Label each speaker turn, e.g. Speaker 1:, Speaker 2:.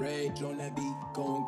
Speaker 1: Rage on that beat, going.